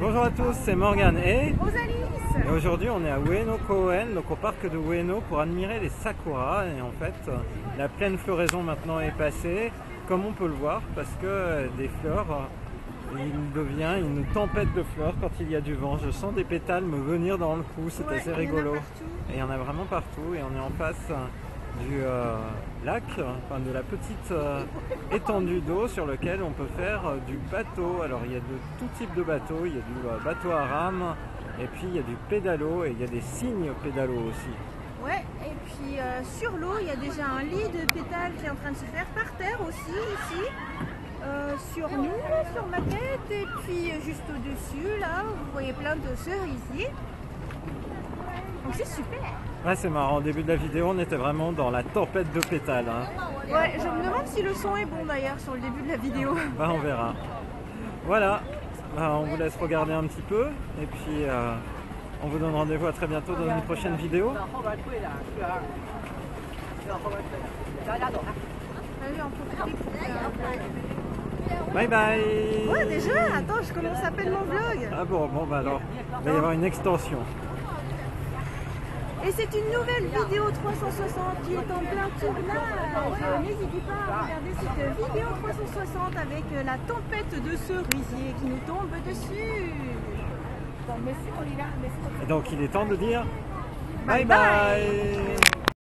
Bonjour à tous, c'est Morgan et, aujourd'hui on est à Ueno Koen, donc au parc de Ueno pour admirer les sakuras et en fait la pleine floraison maintenant est passée comme on peut le voir parce que des fleurs il devient une tempête de fleurs quand il y a du vent. Je sens des pétales me venir dans le cou, c'est Ouais, assez rigolo. Et il y en a vraiment partout et on est en face du euh, lac, de la petite euh, étendue d'eau sur lequel on peut faire euh, du bateau. Alors il y a de tout type de bateaux, il y a du bateau à rame et puis il y a du pédalo et il y a des signes pédalo aussi. Ouais, et puis sur l'eau, il y a déjà un lit de pétales qui est en train de se faire par terre aussi, ici. Sur nous, sur ma tête, et puis juste au-dessus, là, vous voyez plein de cerisiers. Donc c'est super. Ouais c'est marrant, au début de la vidéo on était vraiment dans la tempête de pétales. hein. Ouais, je me demande si le son est bon d'ailleurs sur le début de la vidéo. Bah, on verra. Voilà, Bah, on vous laisse regarder un petit peu et puis euh, on vous donne rendez-vous à très bientôt dans une prochaine vidéo. 后边退点，是啊，往后边退点，咱俩走开。 Allez, en profiter pour faire un Bye bye vlog. Ouais, déjà Attends, je commence à peine mon vlog Ah bon, bon bah alors, il va y avoir une extension. Et c'est une nouvelle vidéo 360 qui est en plein tournage. N'hésitez pas à regarder cette vidéo 360 avec la tempête de cerisier qui nous tombe dessus. Et donc il est temps de dire Bye bye bye